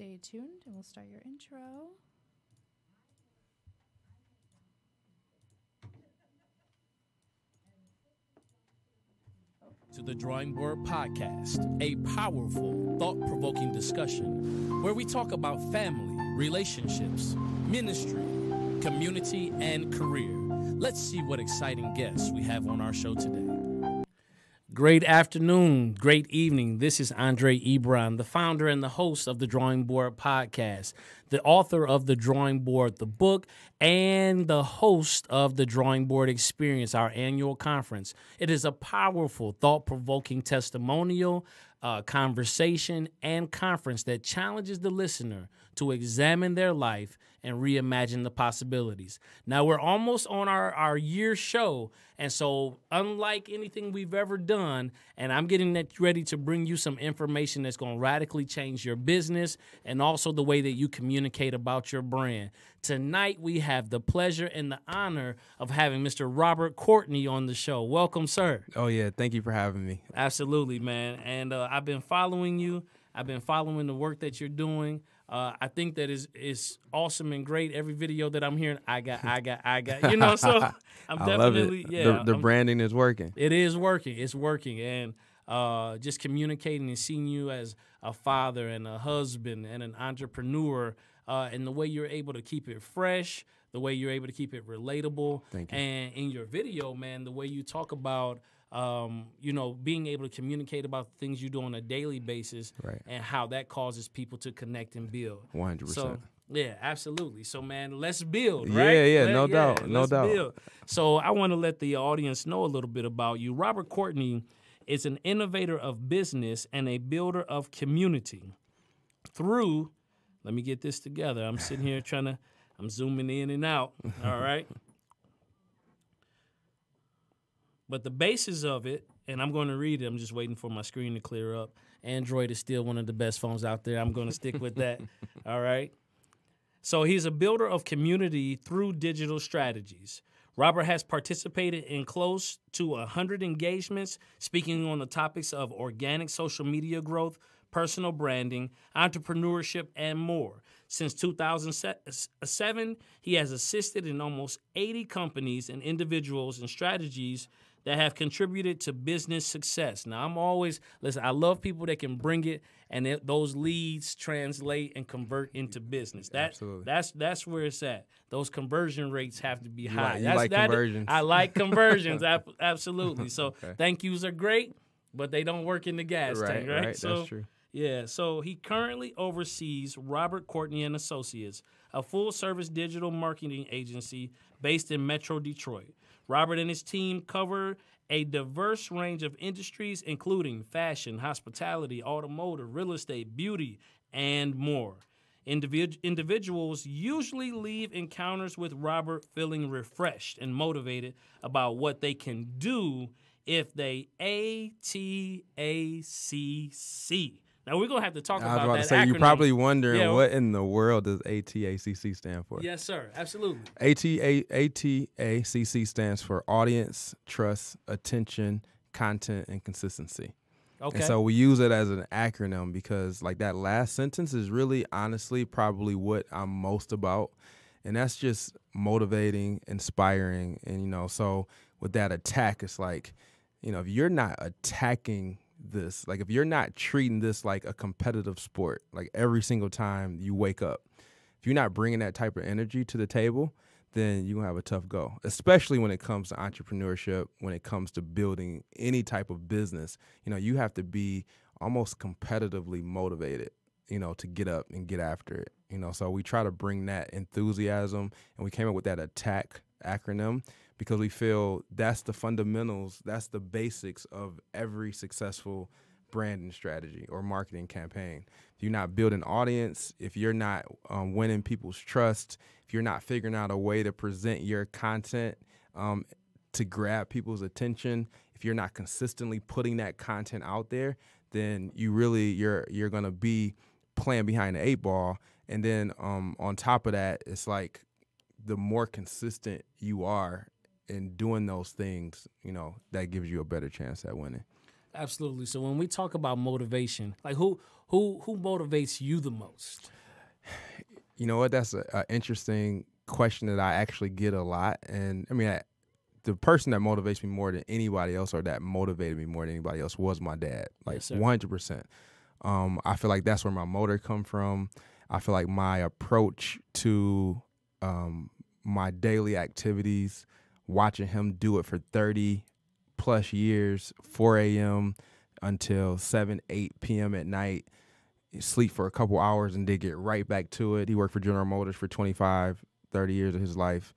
Stay tuned and we'll start your intro. to the Drawing Board Podcast, a powerful, thought provoking discussion where we talk about family, relationships, ministry, community, and career. Let's see what exciting guests we have on our show today. Great afternoon, great evening. This is Andre Ebron, the founder and the host of the Drawing Board Podcast, the author of The Drawing Board, the book, and the host of the Drawing Board Experience, our annual conference. It is a powerful, thought provoking testimonial, uh, conversation, and conference that challenges the listener to examine their life and reimagine the possibilities. Now, we're almost on our, our year show. And so, unlike anything we've ever done, and I'm getting ready to bring you some information that's going to radically change your business and also the way that you communicate about your brand. Tonight, we have the pleasure and the honor of having Mr. Robert Courtney on the show. Welcome, sir. Oh, yeah. Thank you for having me. Absolutely, man. And uh, I've been following you, I've been following the work that you're doing. Uh, I think that is is awesome and great. Every video that I'm hearing, I got, I got, I got. You know, so I'm I definitely love it. yeah. The, the branding is working. it is working. It's working, and uh, just communicating and seeing you as a father and a husband and an entrepreneur, uh, and the way you're able to keep it fresh, the way you're able to keep it relatable, Thank you. and in your video, man, the way you talk about. Um, you know, being able to communicate about the things you do on a daily basis, Right. and how that causes people to connect and build. 100%. So yeah, absolutely. So man, let's build. Yeah, right? yeah, no doubt, no doubt. build. So I want to let the audience know a little bit about you. Robert Courtney is an innovator of business and a builder of community. Through, let me get this together. I'm sitting here trying to, I'm zooming in and out. All right. But the basis of it, and I'm going to read it. I'm just waiting for my screen to clear up. Android is still one of the best phones out there. I'm going to stick with that. All right. So he's a builder of community through digital strategies. Robert has participated in close to 100 engagements speaking on the topics of organic social media growth, personal branding, entrepreneurship, and more. Since 2007, uh, he has assisted in almost 80 companies and individuals and strategies that have contributed to business success. Now, I'm always, listen, I love people that can bring it and it, those leads translate and convert into business. That, Absolutely. That's that's where it's at. Those conversion rates have to be high. like- you That's- like that- conversions. I like conversions. absolutely. So Okay. thank yous are great, but they don't work in the gas Right, tank, right? right, So, that's true. Yeah. So he currently oversees Robert Courtney and Associates, a full-service digital marketing agency based in Metro Detroit. Robert and his team cover a diverse range of industries, including fashion, hospitality, automotive, real estate, beauty, and more. Individ- individuals usually leave encounters with Robert feeling refreshed and motivated about what they can do if they A T A C C. Now we're gonna have to talk I was about about that to say, you're probably wondering Yeah, what in the world does ATACC stand for? Yes, sir. Absolutely. ATA, ATACC stands for Audience, Trust, Attention, Content, and Consistency. Okay. And so we use it as an acronym because, like, that last sentence is really, honestly, probably what I'm most about. And that's just motivating, inspiring. And, you know, so with that attack, it's like, you know, if you're not attacking this, like, if you're not treating this like a competitive sport, like every single time you wake up, if you're not bringing that type of energy to the table, then you're gonna have a tough go, especially when it comes to entrepreneurship, when it comes to building any type of business. You know, you have to be almost competitively motivated, you know, to get up and get after it. You know, so we try to bring that enthusiasm and we came up with that attack acronym because we feel that's the fundamentals, that's the basics of every successful branding strategy or marketing campaign. If you're not building audience, if you're not um, winning people's trust, if you're not figuring out a way to present your content um, to grab people's attention, if you're not consistently putting that content out there, then you really you're you're gonna be playing behind the eight ball. And then um, on top of that, it's like the more consistent you are in doing those things, you know, that gives you a better chance at winning. Absolutely. So when we talk about motivation, like who who who motivates you the most? You know what? That's an interesting question that I actually get a lot, and I mean, I, the person that motivates me more than anybody else, or that motivated me more than anybody else, was my dad. Like one hundred percent. Um, I feel like that's where my motor come from. I feel like my approach to um, my daily activities, watching him do it for 30 plus years, 4 a.m. until 7, 8 p.m. at night, sleep for a couple hours and then get right back to it. He worked for General Motors for 25, 30 years of his life.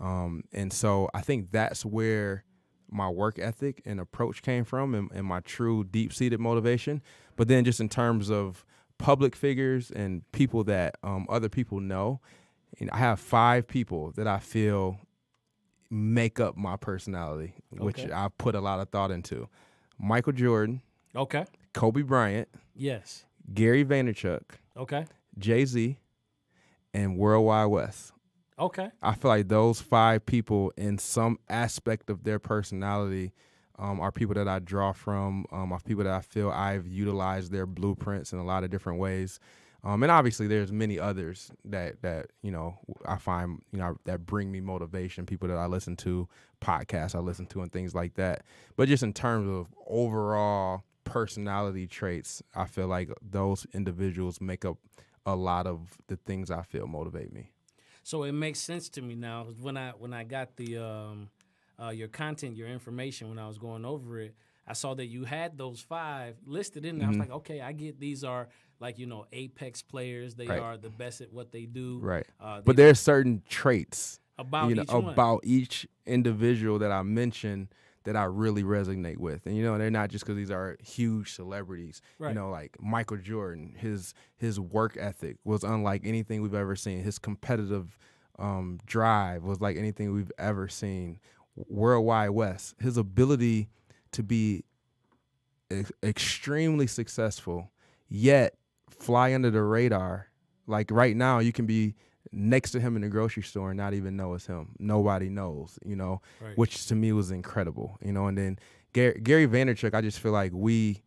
Um, and so I think that's where my work ethic and approach came from and, and my true deep seated motivation. But then just in terms of public figures and people that um, other people know, I have five people that I feel make up my personality, which Okay. I put a lot of thought into. Michael Jordan, Okay. Kobe Bryant, Yes. Gary Vaynerchuk, Okay. Jay Z, and Worldwide Wes. Okay. I feel like those five people, in some aspect of their personality, um, are people that I draw from. Um, are people that I feel I've utilized their blueprints in a lot of different ways. Um, and obviously, there's many others that that you know I find you know that bring me motivation. People that I listen to, podcasts I listen to, and things like that. But just in terms of overall personality traits, I feel like those individuals make up a lot of the things I feel motivate me. So it makes sense to me now when I when I got the um, uh, your content, your information when I was going over it. I saw that you had those five listed in there. I was Mm-hmm. like, okay, I get these are like you know apex players. They Right. are the best at what they do. Right. Uh, but there's certain traits about you know each one. each individual that I mentioned that I really resonate with. And you know, they're not just because these are huge celebrities. Right. You know, like Michael Jordan, his his work ethic was unlike anything we've ever seen. His competitive um, drive was like anything we've ever seen. Worldwide Wes, his ability to be ex- extremely successful, yet fly under the radar. Like right now, you can be next to him in the grocery store and not even know it's him. Nobody knows, you know, Right. which to me was incredible, you know. And then Gary, Gary Vaynerchuk, I just feel like we,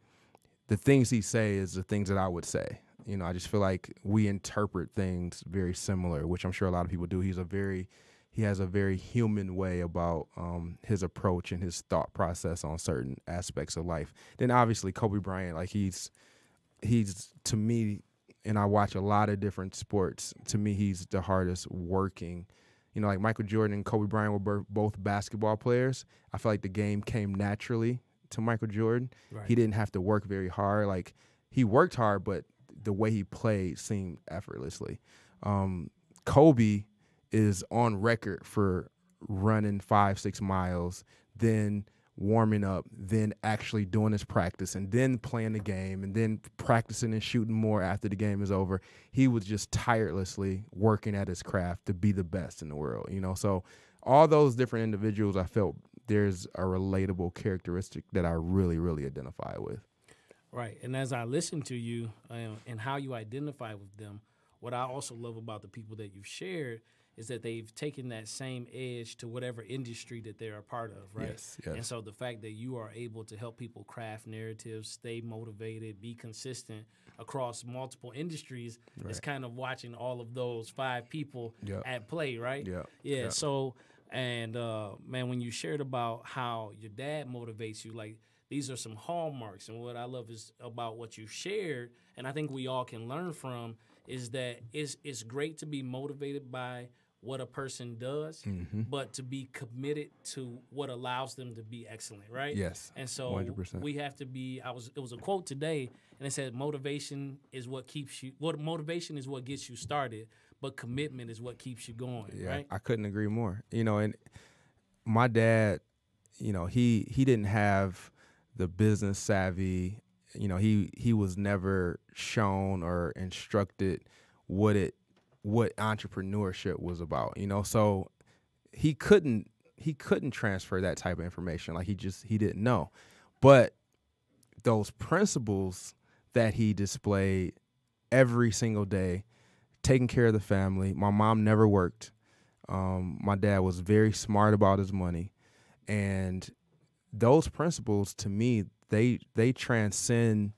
the things he say is the things that I would say. You know, I just feel like we interpret things very similar, which I'm sure a lot of people do. He's a very, he has a very human way about um, his approach and his thought process on certain aspects of life. Then obviously Kobe Bryant, like he's, he's to me, and I watch a lot of different sports. To me, he's the hardest working. You know, like Michael Jordan and Kobe Bryant were both basketball players. I feel like the game came naturally to Michael Jordan. Right. He didn't have to work very hard. Like he worked hard, but the way he played seemed effortlessly. Um, Kobe is on record for running five, six miles, then warming up, then actually doing his practice, and then playing the game, and then practicing and shooting more after the game is over. He was just tirelessly working at his craft to be the best in the world, you know. So all those different individuals, I felt there's a relatable characteristic that I really, really identify with. Right. And as I listen to you um, and how you identify with them, what I also love about the people that you've shared is that they've taken that same edge to whatever industry that they're a part of, right? Yes, yes. And so the fact that you are able to help people craft narratives, stay motivated, be consistent across multiple industries is kind of watching all of those five people Yeah. at play, right? Yeah, Yeah. yeah. So, and uh, man, when you shared about how your dad motivates you, like these are some hallmarks. And what I love is about what you shared, and I think we all can learn from, is that it's it's great to be motivated by what a person does, Mm-hmm. but to be committed to what allows them to be excellent, right? Yes, And so 100%. we have to be. I was. It was a quote today, and it said, "Motivation is what keeps you. What motivation is what gets you started, but commitment is what keeps you going." Yeah, right? I couldn't agree more. You know, and my dad, you know, he he didn't have the business savvy. You know, he he was never shown or instructed what it what entrepreneurship was about. You know, so he couldn't he couldn't transfer that type of information. Like he just he didn't know. But those principles that he displayed every single day, taking care of the family. My mom never worked. Um, my dad was very smart about his money, and those principles to me they they transcend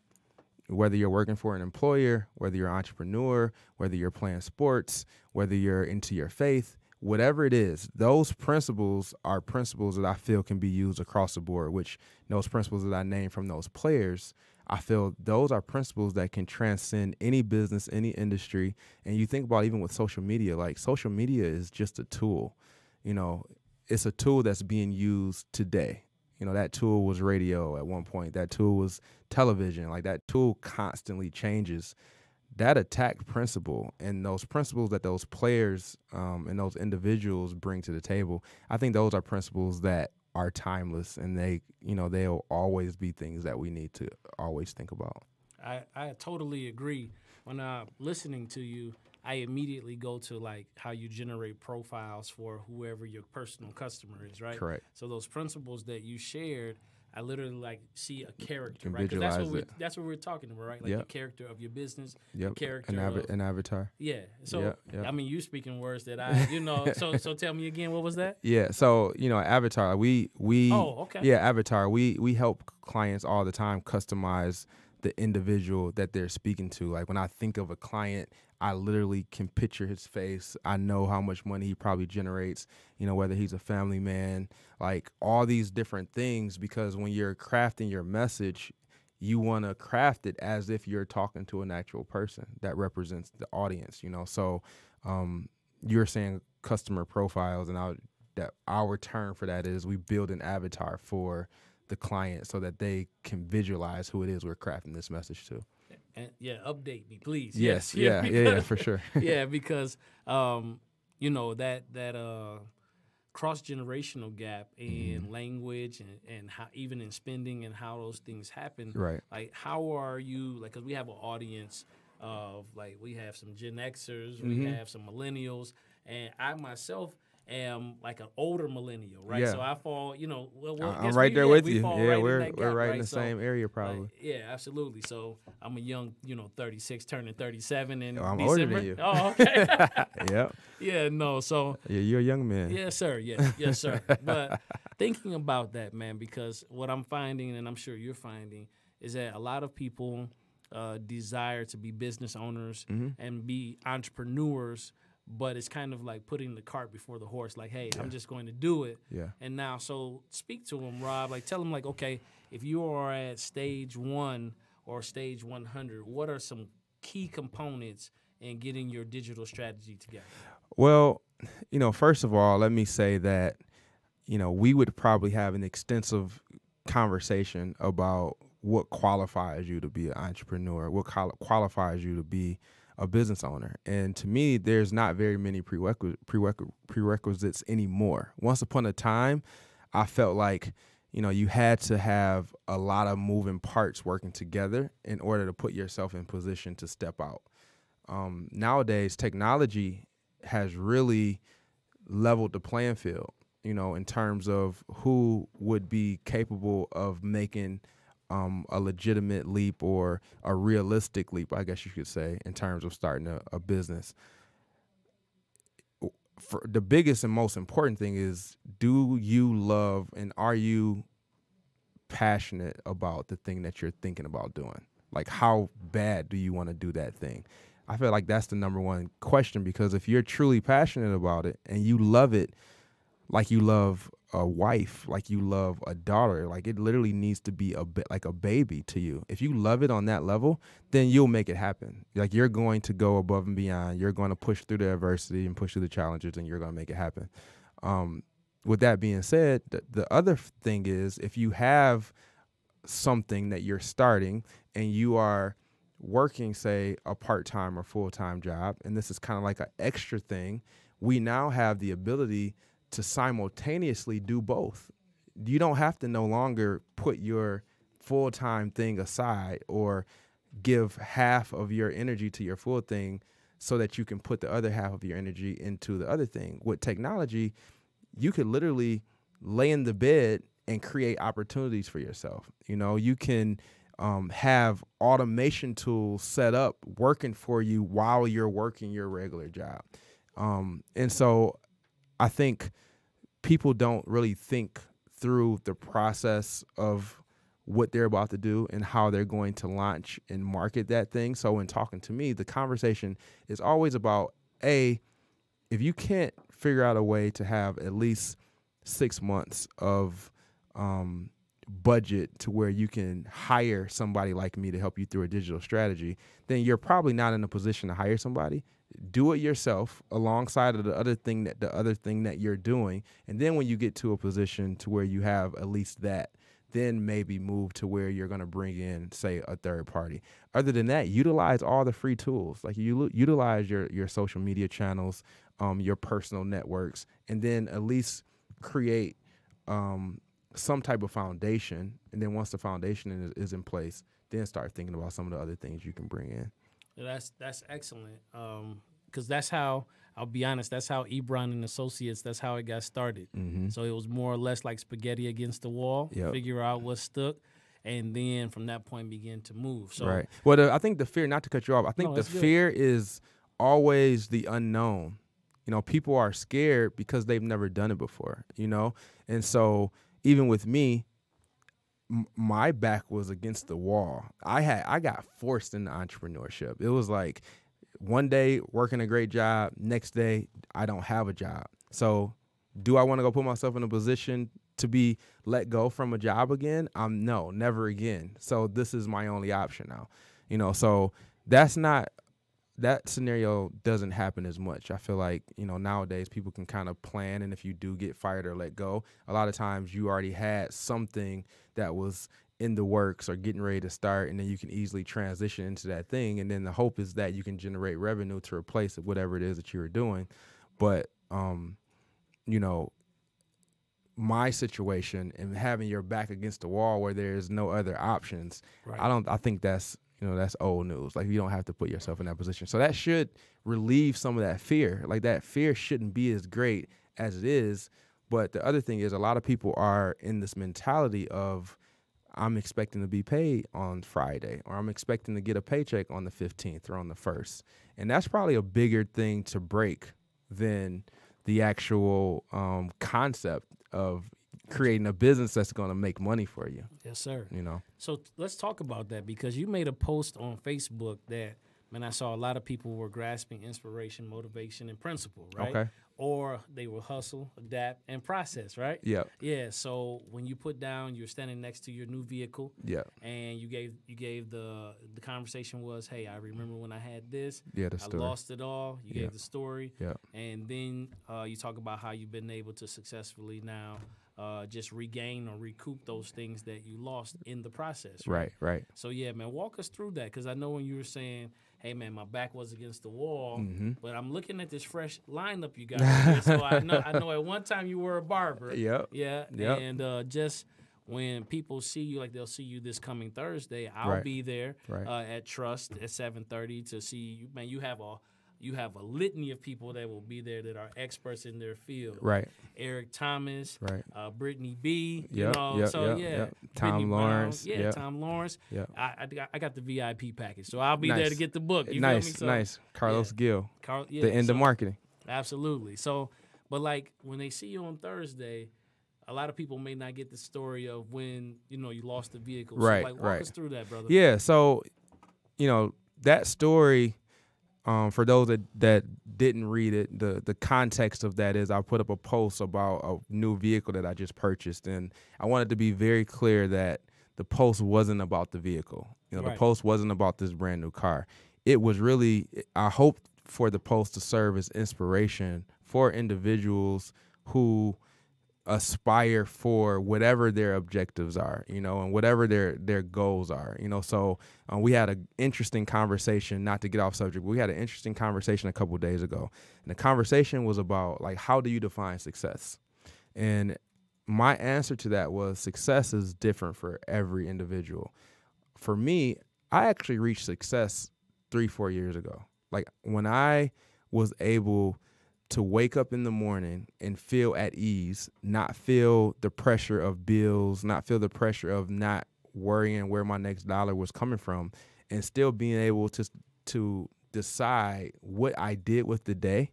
whether you're working for an employer, whether you're an entrepreneur, whether you're playing sports, whether you're into your faith, whatever it is, those principles are principles that I feel can be used across the board, which those principles that I named from those players, I feel those are principles that can transcend any business, any industry. And you think about even with social media, like social media is just a tool. You know, it's a tool that's being used today. You know, that tool was radio at one point. That tool was television. Like that tool constantly changes that attack principle and those principles that those players um, and those individuals bring to the table, I think those are principles that are timeless and they, you know, they'll always be things that we need to always think about. I, I totally agree. When I'm listening to you, I immediately go to like how you generate profiles for whoever your personal customer is, right? Correct. So those principles that you shared – I literally like see a character, right? Because that's what we're it. that's what we're talking about, right? Like Yep. the character of your business, Yep. character An, av- of- an avatar. yeah. So Yep, yep. I mean, you speaking words that I, you know. so so tell me again, what was that? Yeah. So you know, Avatar. We we. Oh, okay. Yeah, Avatar. We we help clients all the time customize the individual that they're speaking to. Like when I think of a client, I literally can picture his face. I know how much money he probably generates. You know, whether he's a family man, like all these different things. Because when you're crafting your message, you want to craft it as if you're talking to an actual person that represents the audience. You know, so um, you're saying customer profiles, and I that our term for that is we build an avatar for the client so that they can visualize who it is we're crafting this message to. And yeah, update me, please. Yes, yeah, yeah, yeah, because- for sure. yeah, because um, you know that that uh, cross generational gap in Mm-hmm. language and, and how even in spending and how those things happen. Right. Like, how are you? Like, because we have an audience of like we have some Gen Xers, we Mm-hmm. have some millennials, and I myself am like an older millennial, right? Yeah. So I fall, you know, well, well, I'm right we- there yeah, with you. Yeah, in we're we're gap, right in the So, same area like, probably. yeah, absolutely. So I'm a young, you know, 36, turning 37 in Oh, I'm older December. than you. Oh, okay. yeah, yeah, no. So yeah, you're a young man. Yes, sir. Yes, yes, sir. but thinking about that, man, because what I'm finding, and I'm sure you're finding, is that a lot of people uh, desire to be business owners and be entrepreneurs, but it's kind of like putting the cart before the horse. Like, hey, I'm just going to do it. Yeah. And now, so speak to them, Rob. Like, tell them, like, okay, if you are at stage one or stage 100, what are some key components in getting your digital strategy together? Well, you know, first of all, let me say that, you know, we would probably have an extensive conversation about what qualifies you to be an entrepreneur, what qualifies you to be a business owner. And to me, there's not very many prerequis- prerequ- prerequisites anymore. Once upon a time, I felt like, you know, you had to have a lot of moving parts working together in order to put yourself in position to step out um, nowadays technology has really leveled the playing field you know in terms of who would be capable of making um, a legitimate leap or a realistic leap i guess you could say in terms of starting a, a business. For the biggest and most important thing is do you love and are you passionate about the thing that you're thinking about doing? Like how bad do you want to do that thing? I feel like that's the number one question because if you're truly passionate about it and you love it like you love a wife, like you love a daughter, like it literally needs to be a bit like a baby to you. If you love it on that level, then you'll make it happen. Like you're going to go above and beyond. You're going to push through the adversity and push through the challenges and you're going to make it happen. Um, with that being said, the, the other thing is if you have something that you're starting and you are working, say, a part time or full time job, and this is kind of like an extra thing, we now have the ability to simultaneously do both. You don't have to no longer put your full time thing aside or give half of your energy to your full thing so that you can put the other half of your energy into the other thing. With technology, you could literally lay in the bed and create opportunities for yourself. You know, you can um, have automation tools set up working for you while you're working your regular job. Um, and so I think people don't really think through the process of what they're about to do and how they're going to launch and market that thing. So when talking to me, the conversation is always about a if you can't figure out a way to have at least six months of um, budget to where you can hire somebody like me to help you through a digital strategy, then you're probably not in a position to hire somebody. Do it yourself alongside of the other thing that the other thing that you're doing, and then when you get to a position to where you have at least that, then maybe move to where you're going to bring in say a third party. Other than that utilize all the free tools. Like you utilize your your social media channels um, your personal networks and then at least create um, some type of foundation, and then once the foundation is, is, in place, then start thinking about some of the other things you can bring in. That's that's excellent. because um, that's how I'll be honest. That's how Ebron and Associates. That's how it got started. Mm-hmm. So it was more or less like spaghetti against the wall. Yep. Figure out what stuck, and then from that point begin to move. So right. Well, the, I think the fear. Not to cut you off. I think no, the fear is always the unknown. You know, people are scared because they've never done it before. You know, and so even with me, my back was against the wall. I had I got forced into entrepreneurship. It was like one day working a great job, next day I don't have a job. So, do I want to go put myself in a position to be let go from a job again? Um no, never again. So this is my only option now. You know, so that's not that scenario doesn't happen as much. I feel like, you know, nowadays people can kind of plan and if you do get fired or let go, a lot of times you already had something that was in the works or getting ready to start and then you can easily transition into that thing and then the hope is that you can generate revenue to replace whatever it is that you were doing. But um you know, my situation and having your back against the wall where there's no other options, right. I don't I think that's you know that's old news. Like you don't have to put yourself in that position. So that should relieve some of that fear. Like that fear shouldn't be as great as it is. But the other thing is a lot of people are in this mentality of i'm expecting to be paid on friday or i'm expecting to get a paycheck on the 15th or on the 1st and that's probably a bigger thing to break than the actual um, concept of creating a business that's going to make money for you. Yes, sir. You know. So let's talk about that because you made a post on Facebook that man, I saw a lot of people were grasping inspiration, motivation, and principle, right? Okay. Or they will hustle, adapt, and process, right? Yeah. Yeah. So when you put down, you're standing next to your new vehicle. Yeah. And you gave you gave the the conversation was, hey, I remember when I had this. Yeah. The story. I lost it all. You yeah. gave the story. Yeah. And then uh, you talk about how you've been able to successfully now uh, just regain or recoup those things that you lost in the process. Right, right. right. So yeah, man, walk us through that because I know when you were saying, "Hey, man, my back was against the wall," mm-hmm. but I'm looking at this fresh lineup you got. so I know, I know, at one time you were a barber. Yep. Yeah. Yep. And uh, just when people see you, like they'll see you this coming Thursday, I'll right. be there right. uh, at Trust at 7:30 to see you. Man, you have a you have a litany of people that will be there that are experts in their field. Right. Eric Thomas. Right. Uh, Brittany B. Yeah. You know, yep, so yep, yeah. Yep. Tom Lawrence. Brown. Yeah. Yep. Tom Lawrence. Yeah. I, I, I got the VIP package, so I'll be nice. there to get the book. You nice. So, nice. Carlos yeah. Gil. Carl, yeah, the end so, of marketing. Absolutely. So, but like when they see you on Thursday. A lot of people may not get the story of when you know you lost the vehicle. So right, like, walk right. us through that, brother. Yeah. So, you know that story um, for those that, that didn't read it, the the context of that is I put up a post about a new vehicle that I just purchased, and I wanted to be very clear that the post wasn't about the vehicle. You know, right. the post wasn't about this brand new car. It was really I hope for the post to serve as inspiration for individuals who aspire for whatever their objectives are, you know, and whatever their their goals are, you know. So um, we had an interesting conversation. Not to get off subject, but we had an interesting conversation a couple days ago, and the conversation was about like how do you define success, and my answer to that was success is different for every individual. For me, I actually reached success three four years ago. Like when I was able to wake up in the morning and feel at ease, not feel the pressure of bills, not feel the pressure of not worrying where my next dollar was coming from, and still being able to to decide what I did with the day.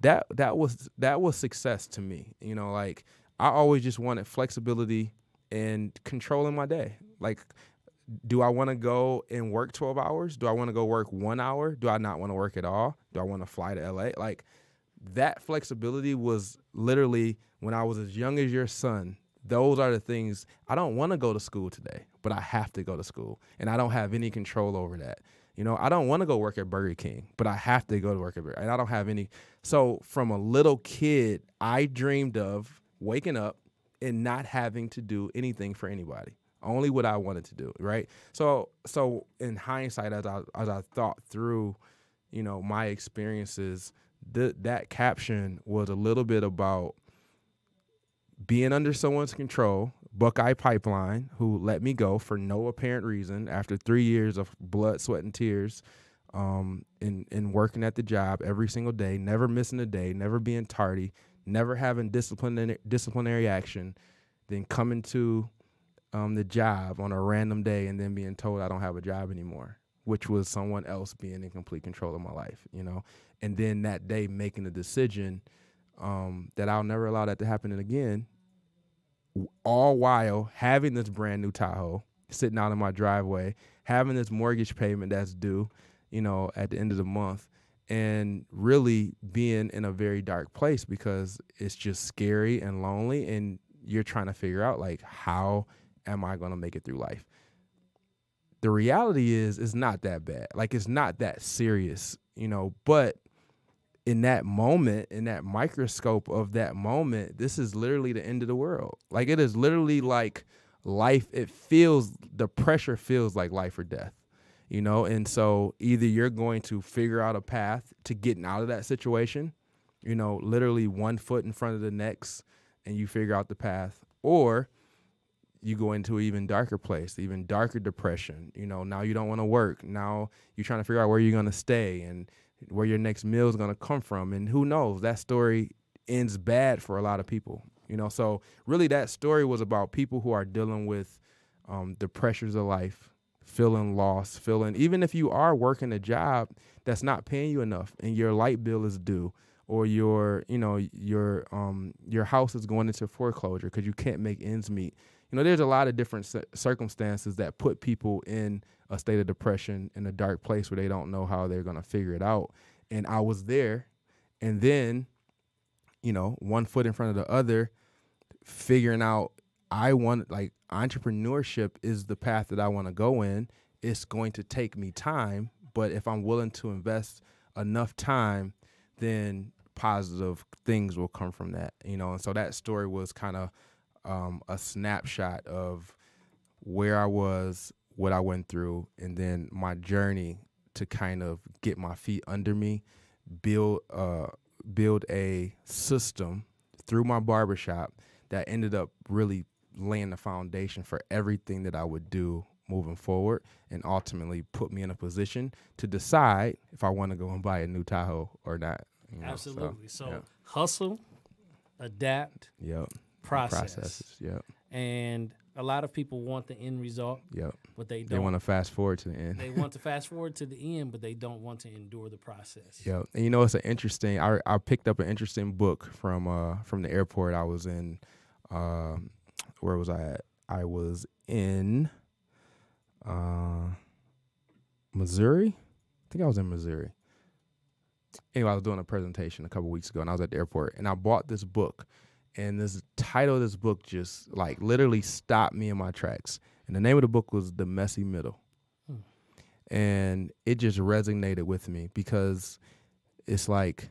That that was that was success to me. You know, like I always just wanted flexibility and controlling my day. Like, do I want to go and work 12 hours? Do I want to go work one hour? Do I not want to work at all? Do I want to fly to LA? Like, that flexibility was literally when I was as young as your son. Those are the things I don't want to go to school today, but I have to go to school, and I don't have any control over that. You know, I don't want to go work at Burger King, but I have to go to work at Burger, and I don't have any. So from a little kid, I dreamed of waking up and not having to do anything for anybody, only what I wanted to do. Right. So so in hindsight, as I as I thought through, you know, my experiences, th- that caption was a little bit about being under someone's control, Buckeye Pipeline, who let me go for no apparent reason after three years of blood, sweat, and tears, um, in in working at the job every single day, never missing a day, never being tardy, never having disciplinary disciplinary action, then coming to um, the job on a random day and then being told I don't have a job anymore, which was someone else being in complete control of my life, you know, and then that day making the decision um, that I'll never allow that to happen again. All while having this brand new Tahoe sitting out in my driveway, having this mortgage payment that's due, you know, at the end of the month, and really being in a very dark place because it's just scary and lonely, and you're trying to figure out like how am I going to make it through life. The reality is, it's not that bad. Like it's not that serious, you know. But in that moment, in that microscope of that moment, this is literally the end of the world. Like it is literally like life. It feels the pressure feels like life or death, you know. And so either you're going to figure out a path to getting out of that situation, you know, literally one foot in front of the next, and you figure out the path, or you go into an even darker place, even darker depression. You know, now you don't want to work. Now you're trying to figure out where you're going to stay and where your next meal is going to come from. And who knows, that story ends bad for a lot of people. You know, so really that story was about people who are dealing with um, the pressures of life, feeling lost, feeling, even if you are working a job that's not paying you enough and your light bill is due or your, you know, your, um, your house is going into foreclosure because you can't make ends meet you know, there's a lot of different circumstances that put people in a state of depression in a dark place where they don't know how they're going to figure it out. And I was there. And then, you know, one foot in front of the other, figuring out I want, like, entrepreneurship is the path that I want to go in. It's going to take me time. But if I'm willing to invest enough time, then positive things will come from that, you know. And so that story was kind of um, a snapshot of where I was, what I went through, and then my journey to kind of get my feet under me, build uh, build a system through my barbershop that ended up really laying the foundation for everything that I would do moving forward and ultimately put me in a position to decide if I want to go and buy a new Tahoe or not. You know, Absolutely. So, so yeah. hustle, adapt, yep process. processes. Yep. And a lot of people want the end result. Yep. But they don't. They want to fast forward to the end. they want to fast forward to the end, but they don't want to endure the process. Yep. And you know, it's an interesting. I I picked up an interesting book from uh from the airport. I was in. Uh, where was I at? I was in. Uh, Missouri. I think I was in Missouri. Anyway, I was doing a presentation a couple weeks ago, and I was at the airport, and I bought this book and this title of this book just like literally stopped me in my tracks. And the name of the book was The Messy Middle. Hmm. And it just resonated with me because it's like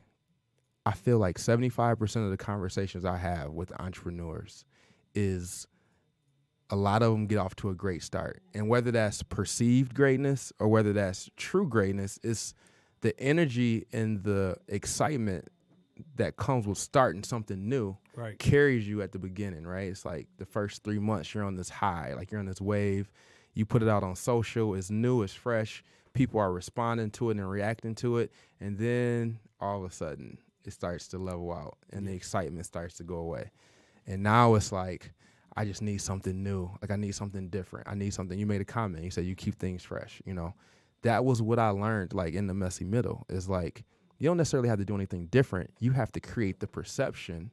I feel like 75% of the conversations I have with entrepreneurs is a lot of them get off to a great start. And whether that's perceived greatness or whether that's true greatness, it's the energy and the excitement that comes with starting something new right. carries you at the beginning, right? It's like the first three months you're on this high, like you're on this wave. You put it out on social, it's new, it's fresh. People are responding to it and reacting to it, and then all of a sudden it starts to level out, and the excitement starts to go away. And now it's like I just need something new. Like I need something different. I need something. You made a comment. You said you keep things fresh. You know, that was what I learned. Like in the messy middle, is like you don't necessarily have to do anything different. You have to create the perception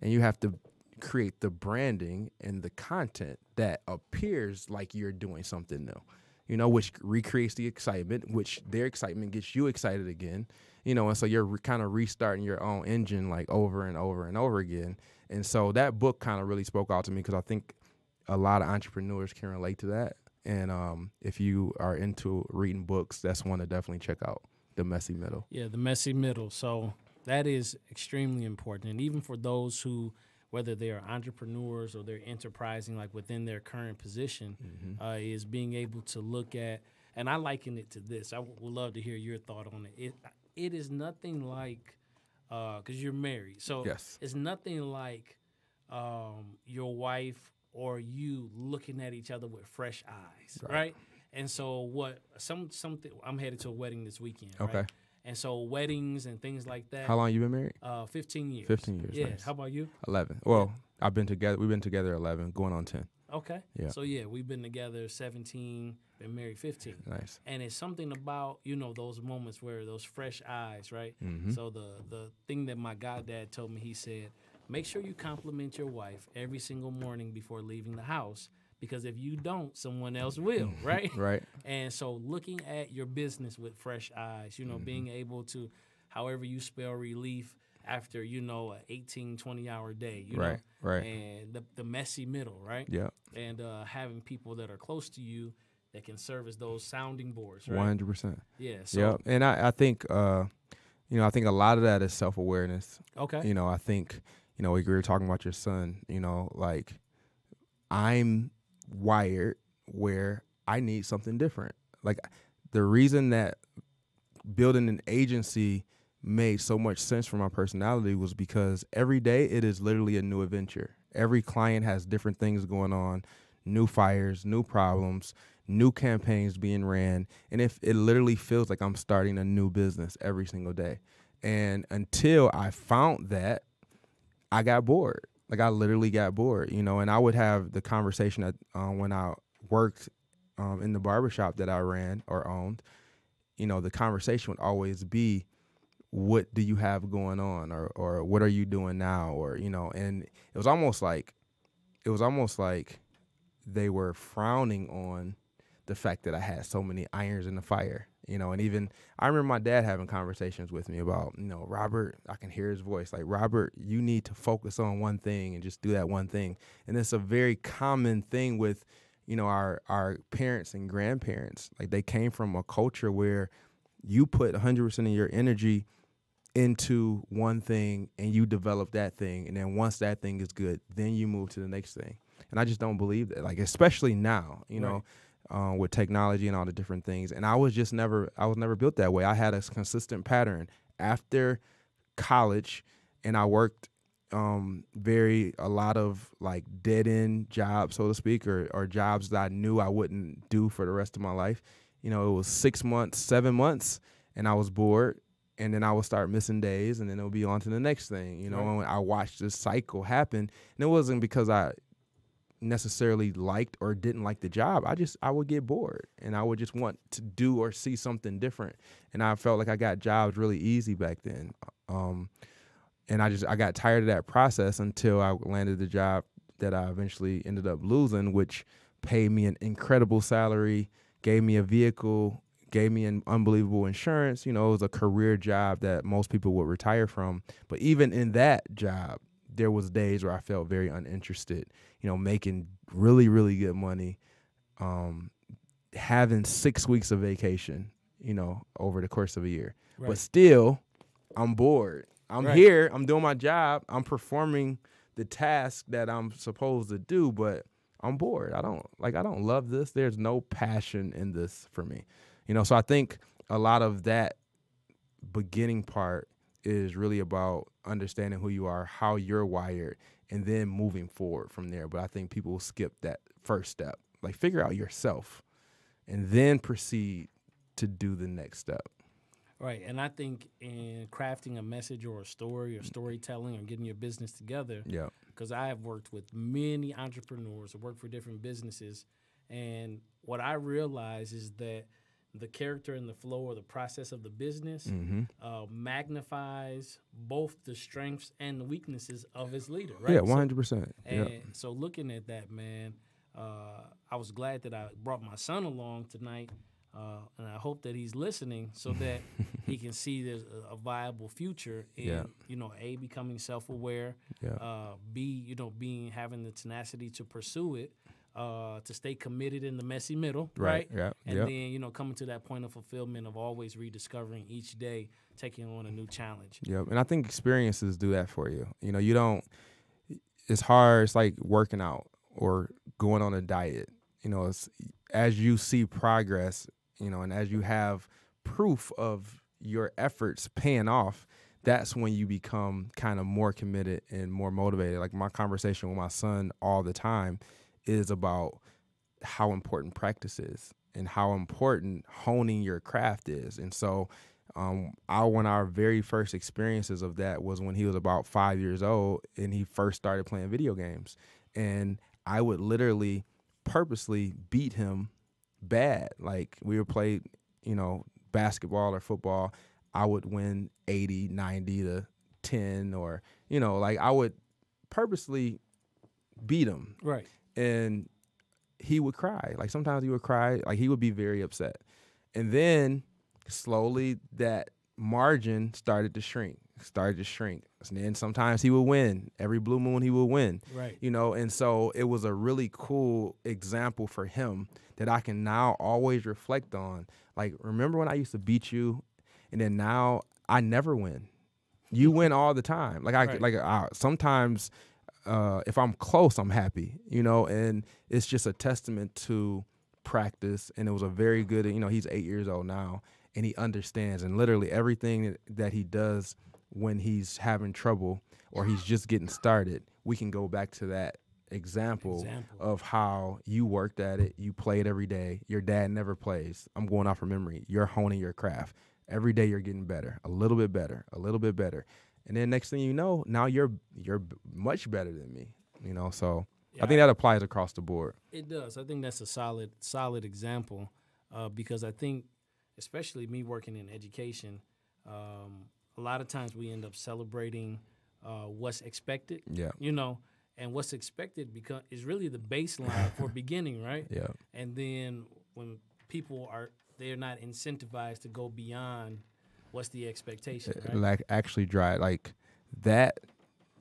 and you have to create the branding and the content that appears like you're doing something new. You know, which recreates the excitement, which their excitement gets you excited again. You know, and so you're re- kind of restarting your own engine like over and over and over again. And so that book kind of really spoke out to me because I think a lot of entrepreneurs can relate to that. And um, if you are into reading books, that's one to definitely check out. The Messy Middle. Yeah, the messy middle. So that is extremely important. And even for those who, whether they are entrepreneurs or they're enterprising, like within their current position, Mm-hmm. uh, is being able to look at, and I liken it to this. I w- would love to hear your thought on it. It, it is nothing like, because you're married. So Yes. it's nothing like um, your wife or you looking at each other with fresh eyes, right? And so what some something I'm headed to a wedding this weekend. right? Okay. And so weddings and things like that. How long you been married? Uh, 15 years. 15 years, Yeah. nice. How about you? Eleven. Well, I've been together. We've been together eleven, going on ten. Okay. Yeah. So yeah, we've been together 17, been married 15. Nice. And it's something about you know those moments where those fresh eyes, right? Mm-hmm. So the the thing that my goddad told me, he said, make sure you compliment your wife every single morning before leaving the house, because if you don't, someone else will, right? Right. And so looking at your business with fresh eyes, you know, Mm-hmm. being able to, however you spell relief after, you know, an 18, 20 hour day, you Right, know, right. and the, the messy middle, right? Yeah. And uh, having people that are close to you that can serve as those sounding boards, right? One hundred percent. Yeah. So, Yeah. And I, I think uh, you know, I think a lot of that is self awareness. okay. You know, I think, you know, we were talking about your son, you know, like I'm wired where I need something different. Like the reason that building an agency made so much sense for my personality was because every day it is literally a new adventure. Every client has different things going on, new fires, new problems, new campaigns being ran, and if it literally feels like I'm starting a new business every single day. And until I found that, I got bored. Like I literally got bored, you know, and I would have the conversation that uh, when I worked um, in the barbershop that I ran or owned, you know, the conversation would always be, what do you have going on? or or what are you doing now? or you know and it was almost like it was almost like they were frowning on the fact that I had so many irons in the fire you know and even I remember my dad having conversations with me about you know Robert I can hear his voice like Robert you need to focus on one thing and just do that one thing. And it's a very common thing with you know our our parents and grandparents. Like they came from a culture where you put 100% of your energy into one thing and you develop that thing. And then once that thing is good then you move to the next thing. And i just don't believe that like especially now you know uh, with technology and all the different things. And i was just never i was never built that way. I had a consistent pattern. After college and i worked um, very a lot of like dead end jobs so to speak or, or jobs that i knew i wouldn't do for the rest of my life. You know it was six months seven months and i was bored. And then I would start missing days, and then it would be on to the next thing. You know, Right. and I watched this cycle happen, and it wasn't because I necessarily liked or didn't like the job. I just I would get bored, and I would just want to do or see something different. And I felt like I got jobs really easy back then, um, and I just I got tired of that process until I landed the job that I eventually ended up losing, which paid me an incredible salary, gave me a vehicle, gave me an unbelievable insurance. You know, it was a career job that most people would retire from. But even in that job, there was days where I felt very uninterested. You know, making really really good money, um, having six weeks of vacation. You know, over the course of a year, Right. but still, I'm bored. I'm Right. here. I'm doing my job. I'm performing the task that I'm supposed to do, but I'm bored. I don't like I don't love this. There's no passion in this for me. You know, so I think a lot of that beginning part is really about understanding who you are, how you're wired, and then moving forward from there. But I think people skip that first step. Like figure out yourself and then proceed to do the next step. Right. And I think in crafting a message or a story or storytelling or getting your business together, Yeah. because I have worked with many entrepreneurs, I worked for different businesses, and what I realize is that the character and the flow or the process of the business Mm-hmm. uh, magnifies both the strengths and the weaknesses of his leader, right? Yeah, one hundred percent. and Yeah. so looking at that, man, uh, I was glad that I brought my son along tonight. Uh, and I hope that he's listening so that he can see there's a, a viable future in, Yeah. you know, A, becoming self aware, Yeah. uh, B, you know, being having the tenacity to pursue it, uh, to stay committed in the messy middle, right? Right. Yeah. And yeah. then, you know, coming to that point of fulfillment of always rediscovering each day, taking on a new challenge. Yep. And I think experiences do that for you. You know, you don't it's hard, it's like working out or going on a diet. You know, it's as you see progress, you know, and as you have proof of your efforts paying off, that's when you become kind of more committed and more motivated. Like my conversation with my son all the time is about how important practice is and how important honing your craft is. And so um, our one of our very first experiences of that was when he was about five years old and he first started playing video games. And I would literally purposely beat him bad. Like we would play, you know, basketball or football. I would win 80, 90 to 10 or, you know, like I would purposely beat him Right. And he would cry. Like sometimes he would cry, like he would be very upset. And then slowly that margin started to shrink, started to shrink. And then sometimes he would win. Every blue moon he would win. Right. You know, and so it was a really cool example for him that I can now always reflect on. Like, remember when I used to beat you and then now I never win. You win all the time. Like I Right. like uh, sometimes uh, if I'm close, I'm happy, you know, and it's just a testament to practice. And it was a very good, you know, he's eight years old now and he understands. And literally everything that, he does when he's having trouble or he's just getting started, we can go back to that example, Example. of how you worked at it, you played every day. Your dad never plays. I'm going off from memory. You're honing your craft. Every day you're getting better, a little bit better, a little bit better. And then next thing you know, now you're you're much better than me. You know, so Yeah, I think that applies across the board. It does. I think that's a solid, solid example uh, because I think, especially me working in education, um, a lot of times we end up celebrating uh, what's expected. Yeah. You know, and what's expected because is really the baseline for beginning, right? Yeah. And then when people are they're not incentivized to go beyond what's the expectation, right? like actually dry like that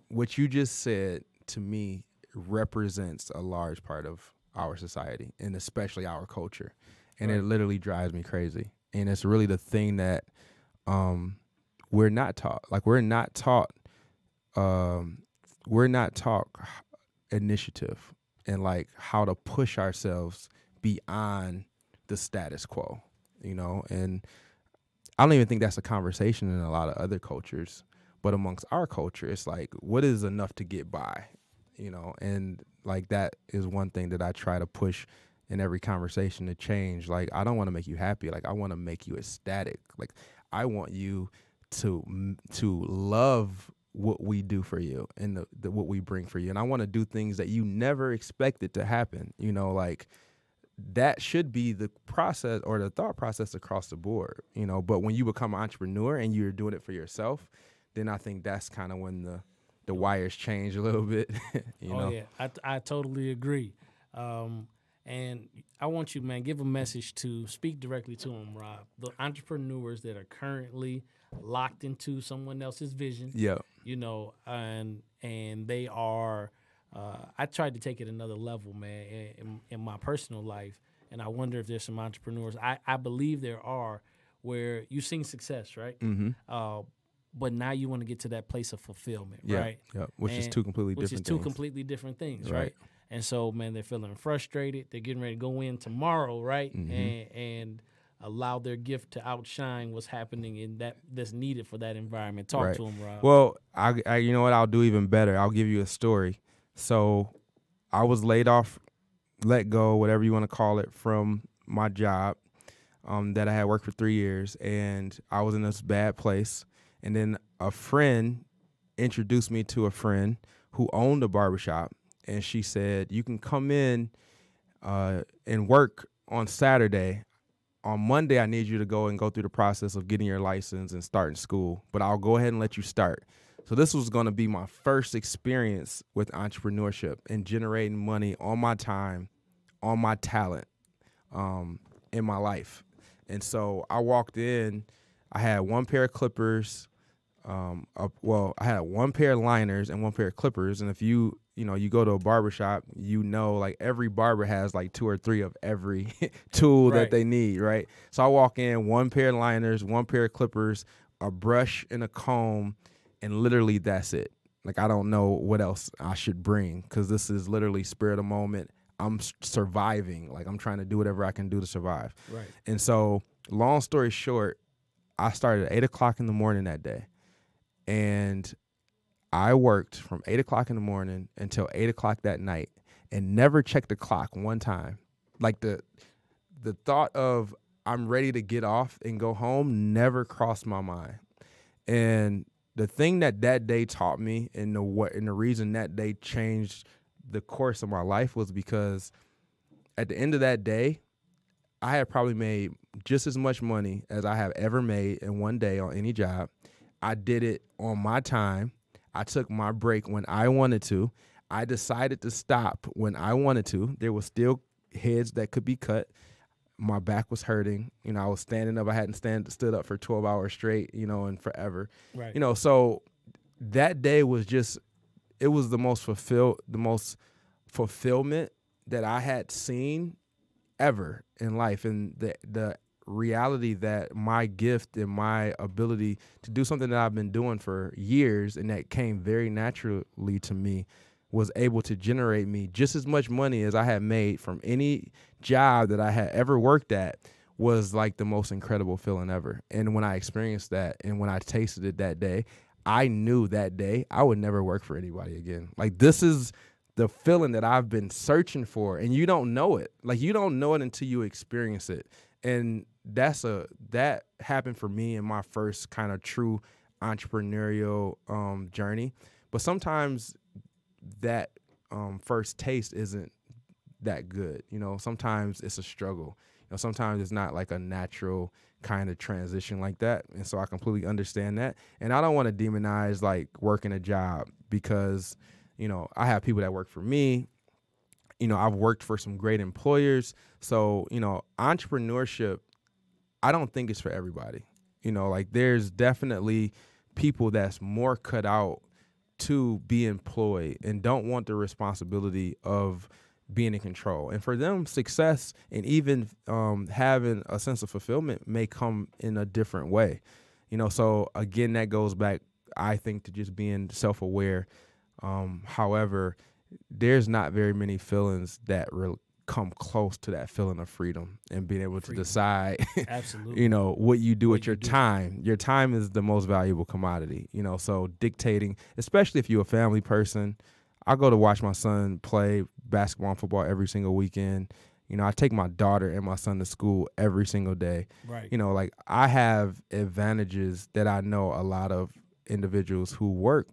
what you just said to me represents a large part of our society and especially our culture. And it literally drives me crazy. And it's really the thing that um we're not taught like we're not taught um we're not taught initiative and like how to push ourselves beyond the status quo you know? And I don't even think that's a conversation in a lot of other cultures, but amongst our culture, it's like, what is enough to get by, you know? And like that is one thing that I try to push in every conversation to change. Like, I don't want to make you happy. Like, I want to make you ecstatic. Like, I want you to to love what we do for you and the, the what we bring for you. And I want to do things that you never expected to happen. You know, like that should be the process or the thought process across the board, you know. But when you become an entrepreneur and you're doing it for yourself, then I think that's kind of when the the wires change a little bit, you oh know. yeah, I I totally agree. Um, and I want you, man, give a message to speak directly to them, Rob. The entrepreneurs that are currently locked into someone else's vision, Yeah. you know, and and they are. Uh, I tried to take it another level, man, my personal life, and I wonder if there's some entrepreneurs. I I believe there are where you've seen success, right? Mm-hmm. Uh, but now you want to get to that place of fulfillment, Yeah. right? Yeah. Which is two completely which different is two things. completely different things, right? Right. And so, man, they're feeling frustrated. They're getting ready to go in tomorrow, right? Mhm. And and allow their gift to outshine what's happening in that that's needed for that environment. Talk Right. to them, Rob. Well, I, I, you know what? I'll do even better. I'll give you a story. So, I was laid off, let go, whatever you want to call it, from my job um, that I had worked for three years, and I was in this bad place. And then a friend introduced me to a friend who owned a barbershop, and she said, "You can come in uh, and work on Saturday. on Monday, I need you to go and go through the process of getting your license and starting school, but I'll go ahead and let you start. So this was going to be my first experience with entrepreneurship and generating money on my time, on my talent, um, in my life. And so I walked in. I had one pair of clippers. Um, uh, well, I had one pair of liners and one pair of clippers. And if you you know you go to a barbershop you know like every barber has like two or three of every tool right. that they need right so i walk in one pair of liners one pair of clippers a brush and a comb and literally that's it like i don't know what else i should bring because this is literally spirit of moment i'm surviving like i'm trying to do whatever i can do to survive right and so long story short i started at 8 o'clock in the morning that day and I worked from eight o'clock in the morning until eight o'clock that night and never checked the clock one time. Like the the thought of I'm ready to get off and go home never crossed my mind. And the thing that that day taught me and the what and the reason that day changed the course of my life was because at the end of that day, I had probably made just as much money as I have ever made in one day on any job. I did it on my time I took my break when I wanted to. I decided to stop when I wanted to. There was still heads that could be cut. My back was hurting. You know, I was standing up. I hadn't stand stood up for 12 hours straight, you know, and forever. Right. You know, so that day was just it was the most fulfill the most fulfillment that I had seen ever in life and the the reality that my gift and my ability to do something that I've been doing for years and that came very naturally to me was able to generate me just as much money as I had made from any job that I had ever worked at was like the most incredible feeling ever. And when I experienced that and when I tasted it that day, I knew that day I would never work for anybody again. Like this is the feeling that I've been searching for and you don't know it. Like you don't know it until you experience it. And that's a that happened for me in my first kind of true entrepreneurial um, journey. But sometimes that um, first taste isn't that good. You know, sometimes it's a struggle. Know, sometimes it's not like a natural kind of transition like that. And so I completely understand that. And I don't want to demonize like working a job because, you know, I have people that work for me. You know, I've worked for some great employers. So, you know, entrepreneurship I don't think it's for everybody. You know, like there's definitely people that's more cut out to be employed and don't want the responsibility of being in control. And for them, success and even um, having a sense of fulfillment may come in a different way. You know, so again, that goes back, I think, to just being self aware. Um, however, there's not very many feelings that come close to that feeling of freedom and being able freedom. to decide absolutely you know what you do what with your do. time your time is the most valuable commodity you know so dictating especially if you're a family person i go to watch my son play basketball and football every single weekend you know i take my daughter and my son to school every single day right you know like i have advantages that i know a lot of individuals who work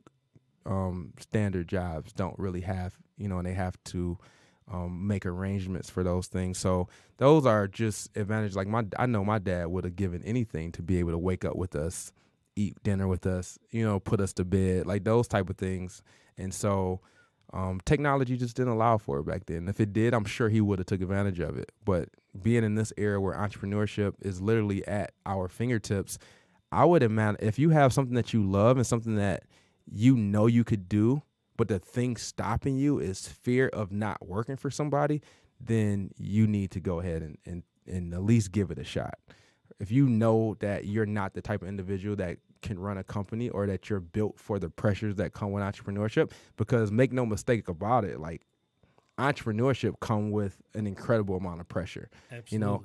um, standard jobs don't really have you know and they have to um, make arrangements for those things. So those are just advantages. Like my, I know my dad would have given anything to be able to wake up with us, eat dinner with us, you know, put us to bed, like those type of things. And so um, technology just didn't allow for it back then. If it did, I'm sure he would have took advantage of it. But being in this era where entrepreneurship is literally at our fingertips, I would imagine if you have something that you love and something that you know you could do but the thing stopping you is fear of not working for somebody, then you need to go ahead and, and, and at least give it a shot. If you know that you're not the type of individual that can run a company or that you're built for the pressures that come with entrepreneurship, because make no mistake about it, like entrepreneurship come with an incredible amount of pressure. Absolutely. You know,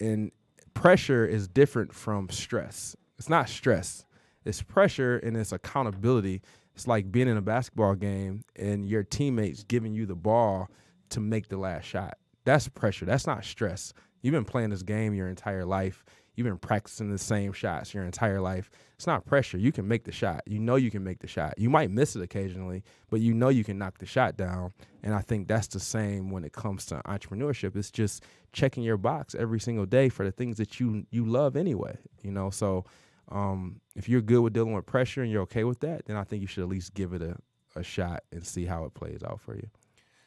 and pressure is different from stress. It's not stress. It's pressure and it's accountability it's like being in a basketball game and your teammates giving you the ball to make the last shot. That's pressure. That's not stress. You've been playing this game your entire life. you've been practicing the same shots your entire life. It's not pressure. You can make the shot. You know you can make the shot. You might miss it occasionally, but you know you can knock the shot down. And I think that's the same when it comes to entrepreneurship. It's just checking your box every single day for the things that you you love anyway. You know, so um, if you're good with dealing with pressure and you're okay with that, then I think you should at least give it a, a shot and see how it plays out for you.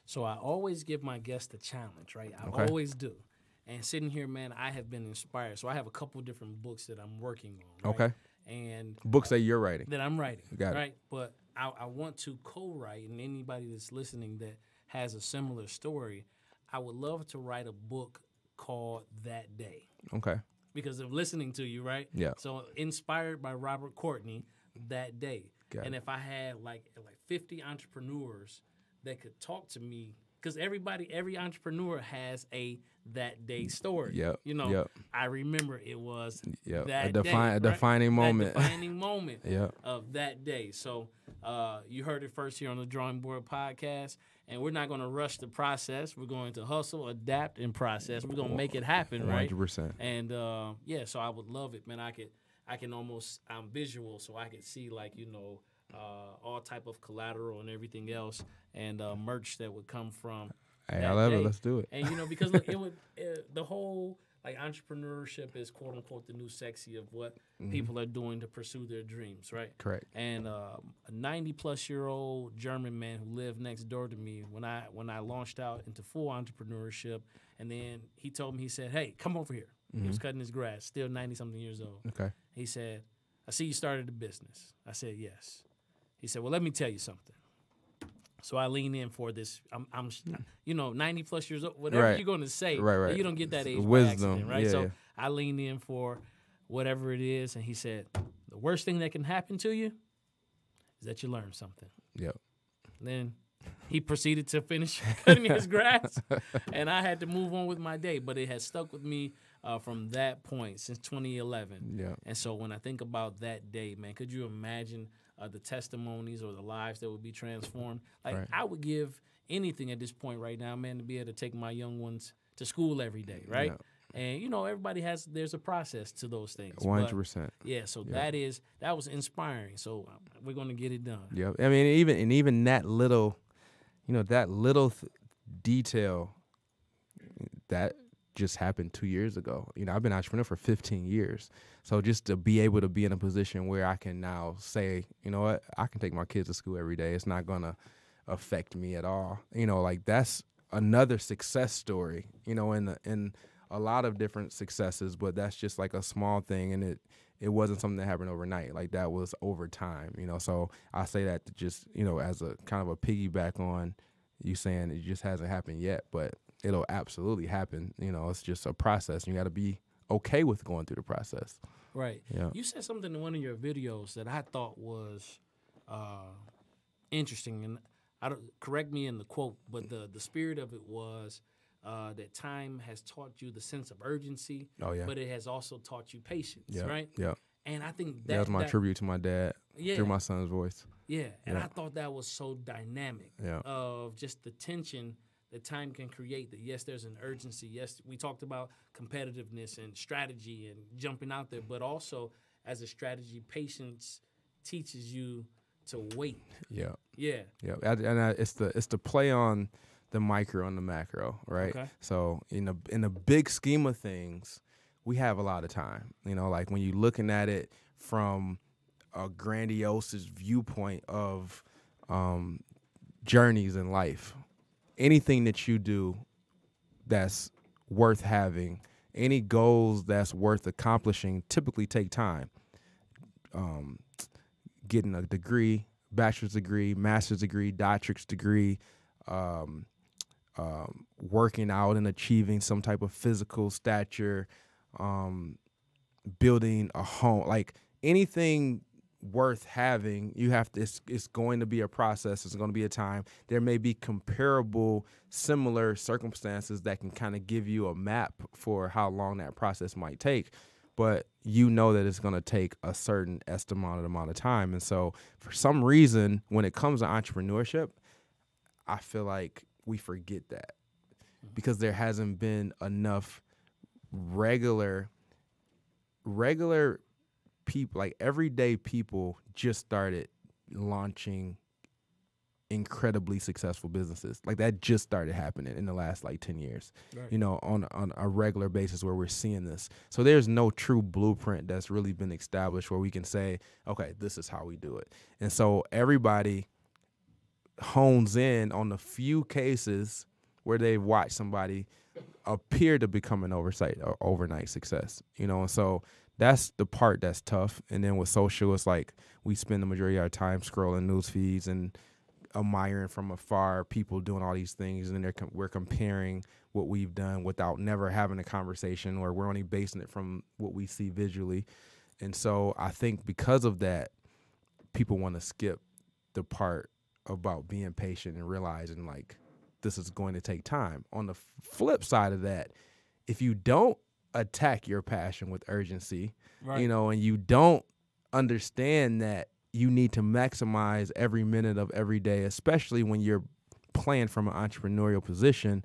So I always give my guests a challenge, right? I Okay. always do. And sitting here, man, I have been inspired. So I have a couple different books that I'm working on. right? Okay. And Books that you're writing. that I'm writing. Got it. right. But I, I want to co-write, and anybody that's listening that has a similar story, I would love to write a book called That Day Okay. because of listening to you, right? Yeah. So inspired by Robert Courtney, That Day, Got and it. if I had like like 50 entrepreneurs that could talk to me. Because everybody, every entrepreneur has a that day story. Yep, You know, yep. I remember it was Yep, a that defi- day, a defining That moment. defining moment Yep. of that day. So uh, you heard it first here on the Drawing Board Podcast, and we're not going to rush the process. We're going to hustle, adapt, and process. We're going to make it happen, right? 100%. And uh, yeah, so I would love it, man. I could, I can almost, I'm visual, so I could see like you know uh, all type of collateral and everything else, and uh, merch that would come from. Hey, I love day. it. Let's do it. And you know, because look, it would uh, the whole like entrepreneurship is quote unquote the new sexy of what Mm-hmm. people are doing to pursue their dreams, right? Correct. And um, a 90 plus year old German man who lived next door to me when I when I launched out into full entrepreneurship, and then he told me he said, "Hey, come over here." He was cutting his grass, still 90 something years old. Okay. He said, I see you started a business. I said, yes. He said, well, let me tell you something. So I lean in for this. I'm, I'm you know, 90 plus years old, whatever Right. you're going to say. Right, right. You don't get that age by wisdom. accident, right? Yeah, so yeah. I leaned in for whatever it is. And he said, the worst thing that can happen to you is that you learn something. Yep. Then he proceeded to finish cutting his grass, and I had to move on with my day. But it has stuck with me uh, from that point since 2011. Yeah. And so when I think about that day, man, could you imagine uh, the testimonies or the lives that would be transformed? Like Right. I would give anything at this point right now, man, to be able to take my young ones to school every day, right? And you know, everybody has there's a process to those things. One hundred percent. Yeah, so that is that was inspiring. So uh, we're gonna get it done. Yeah, I mean, even and even that little, you know, that little th- detail that just happened two years ago. You know, I've been an entrepreneur for 15 years. So just to be able to be in a position where I can now say, you know what, I can take my kids to school every day. It's not gonna affect me at all. You know, like that's another success story. You know, in the, in a lot of different successes, but that's just like a small thing, and it it wasn't something that happened overnight. Like that was over time. You know, so I say that to just you know as a kind of a piggyback on you saying it just hasn't happened yet, but it'll absolutely happen. You know, it's just a process. And you got to be okay with going through the process. Right. Yeah. You said something in one of your videos that I thought was uh, interesting, and I don't correct me in the quote, but the the spirit of it was uh, that time has taught you the sense of urgency. Oh, yeah. But it has also taught you patience. Yeah. Right. Yeah. And I think that, That, was my that- tribute to my dad Yeah. through my son's voice. Yeah, and Yeah. I thought that was so dynamic Yeah. of just the tension that time can create. That yes, there's an urgency. Yes, we talked about competitiveness and strategy and jumping out there, but also as a strategy, patience teaches you to wait. Yeah. Yeah, Yeah, and uh, it's the it's the play on the micro and the macro, right? Okay. So in the in the big scheme of things, we have a lot of time. You know, like when you're looking at it from a grandiose viewpoint of um, journeys in life, anything that you do that's worth having, any goals that's worth accomplishing, typically take time. Um, getting a degree, bachelor's degree, master's degree, doctorate's degree, um, um, working out and achieving some type of physical stature, um, building a home, like anything worth having, you have to. It's, it's going to be a process. It's going to be a time. There may be comparable, similar circumstances that can kind of give you a map for how long that process might take but you know that it's going to take a certain estimated amount of time. And so, for some reason, when it comes to entrepreneurship, I feel like we forget that because there hasn't been enough regular regular people, like everyday people, just started launching incredibly successful businesses. Like that just started happening in the last like 10 years. Right. You know, on on a regular basis where we're seeing this. So there's no true blueprint that's really been established where we can say, okay, this is how we do it. And so everybody hones in on the few cases where they've watched somebody appear to become an oversight or overnight success. You know, and so that's the part that's tough. And then with social, it's like we spend the majority of our time scrolling news feeds and admiring from afar people doing all these things, and they're com- we're comparing what we've done without never having a conversation, or we're only basing it from what we see visually. And so I think because of that, people want to skip the part about being patient and realizing like this is going to take time. On the flip side of that, if you don't attack your passion with urgency, Right. you know, and you don't understand that you need to maximize every minute of every day, especially when you're playing from an entrepreneurial position,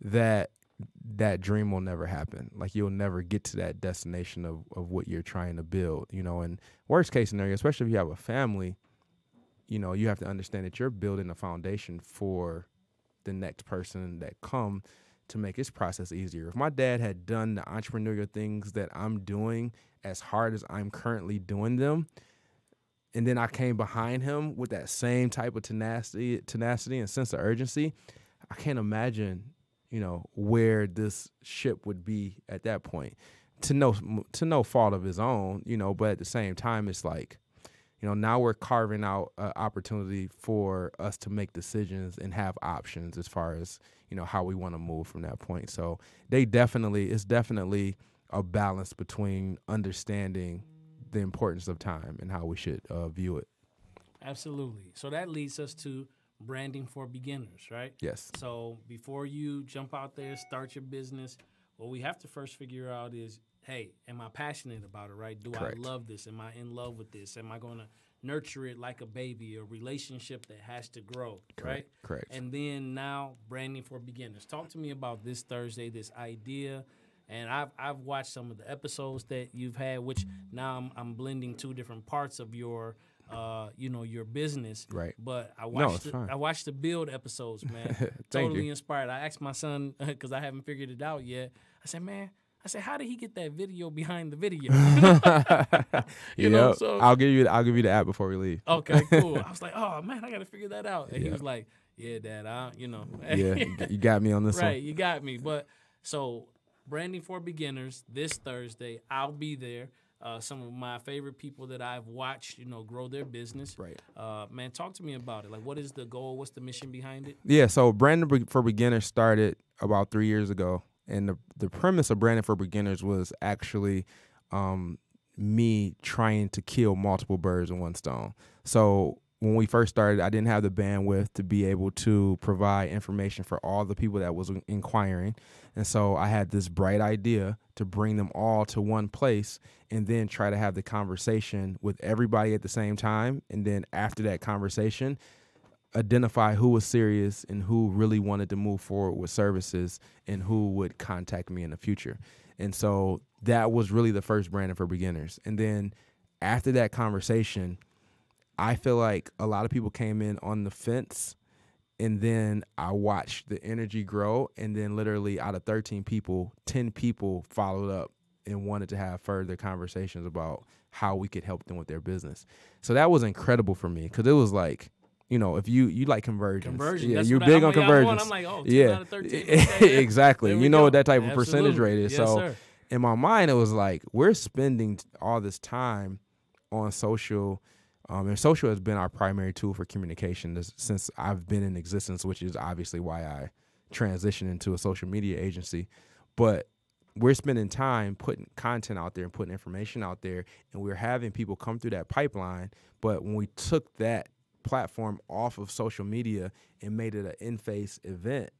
that that dream will never happen. Like you'll never get to that destination of, of what you're trying to build, you know, and worst case scenario, especially if you have a family, you know, you have to understand that you're building a foundation for the next person that come to make this process easier. If my dad had done the entrepreneurial things that I'm doing as hard as I'm currently doing them, and then I came behind him with that same type of tenacity, tenacity and sense of urgency, I can't imagine, you know, where this ship would be at that point. To no to no fault of his own, you know, but at the same time, it's like, you know, now we're carving out an opportunity for us to make decisions and have options as far as you know how we want to move from that point. So they definitely, it's definitely a balance between understanding the importance of time and how we should uh, view it. Absolutely. So that leads us to branding for beginners, right? Yes. So before you jump out there, start your business, what we have to first figure out is, hey, am I passionate about it, right? Do Correct. I love this? Am I in love with this? Am I going to nurture it like a baby, a relationship that has to grow, right? Correct. And then now branding for beginners. Talk to me about this Thursday, this idea. And I've I've watched some of the episodes that you've had, which now I'm I'm blending two different parts of your uh you know your business. Right. But I watched it's the. I watched the build episodes, man. Totally you. inspired. I asked my son because I haven't figured it out yet. I said, man. I said, how did he get that video behind the video? You know, so- I'll give you I'll give you the app before we leave. okay, cool. I was like, oh man, I got to figure that out. And he was like, yeah, dad, I, you know. yeah, you got me on this right, one. you got me. But so branding for beginners this Thursday, I'll be there. Uh, some of my favorite people that I've watched, you know, grow their business. Right. Uh, man, talk to me about it. Like, what is the goal? What's the mission behind it? Yeah, so Branding Be- for Beginners started about three years ago, and the the premise of Branding for Beginners was actually um, me trying to kill multiple birds in one stone. So when we first started, I didn't have the bandwidth to be able to provide information for all the people that was inquiring, and so I had this bright idea to bring them all to one place and then try to have the conversation with everybody at the same time, and then after that conversation identify who was serious and who really wanted to move forward with services and who would contact me in the future. And so that was really the first branding for beginners. And then after that conversation, I feel like a lot of people came in on the fence and then I watched the energy grow and then literally out of 13 people, 10 people followed up and wanted to have further conversations about how we could help them with their business. So that was incredible for me cuz it was like you know, if you you like convergence, Conversion. yeah, That's you're big I, on convergence. I'm like, oh, 10 yeah, out of 13. Okay, exactly. You know go. what that type of percentage rate is. Yes, so sir. in my mind, it was like we're spending all this time on social, um, and social has been our primary tool for communication this, since I've been in existence, which is obviously why I transitioned into a social media agency. But we're spending time putting content out there and putting information out there, and we're having people come through that pipeline. But when we took that platform off of social media and made it an in-face event,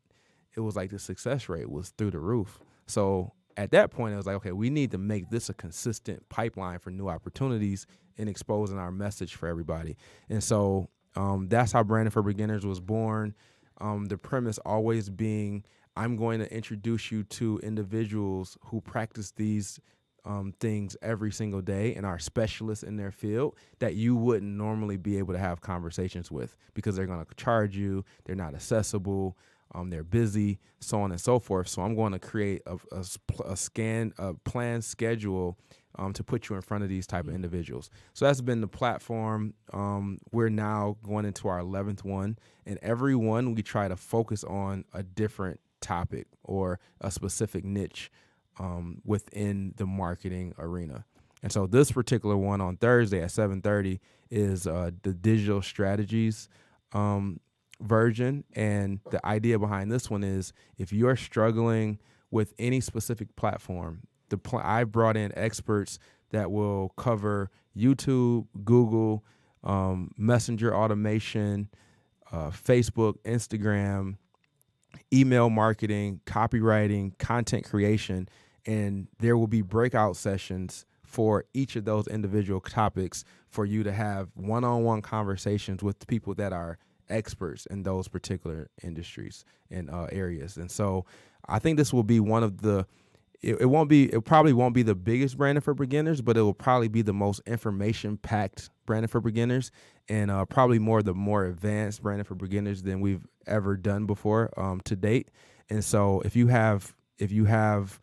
it was like the success rate was through the roof. So at that point, it was like, okay, we need to make this a consistent pipeline for new opportunities and exposing our message for everybody. And so um, that's how Branding for Beginners was born. Um, the premise always being, I'm going to introduce you to individuals who practice these um, things every single day and are specialists in their field that you wouldn't normally be able to have conversations with because they're going to charge you, they're not accessible, um, they're busy, so on and so forth. So I'm going to create a, a, a scan, a plan schedule um, to put you in front of these type of individuals. So that's been the platform. Um, we're now going into our 11th one, and every one we try to focus on a different topic or a specific niche um, within the marketing arena. And so this particular one on Thursday at 7:30 is uh, the digital strategies um, version. And the idea behind this one is if you're struggling with any specific platform, the pl- I brought in experts that will cover YouTube, Google, um, Messenger automation, uh, Facebook, Instagram, email marketing, copywriting, content creation, and there will be breakout sessions for each of those individual topics for you to have one-on-one conversations with people that are experts in those particular industries and uh, areas. And so I think this will be one of the it, it won't be it probably won't be the biggest branding for beginners, but it will probably be the most information packed branding for beginners and uh, probably more the more advanced branding for beginners than we've ever done before um, to date. And so if you have if you have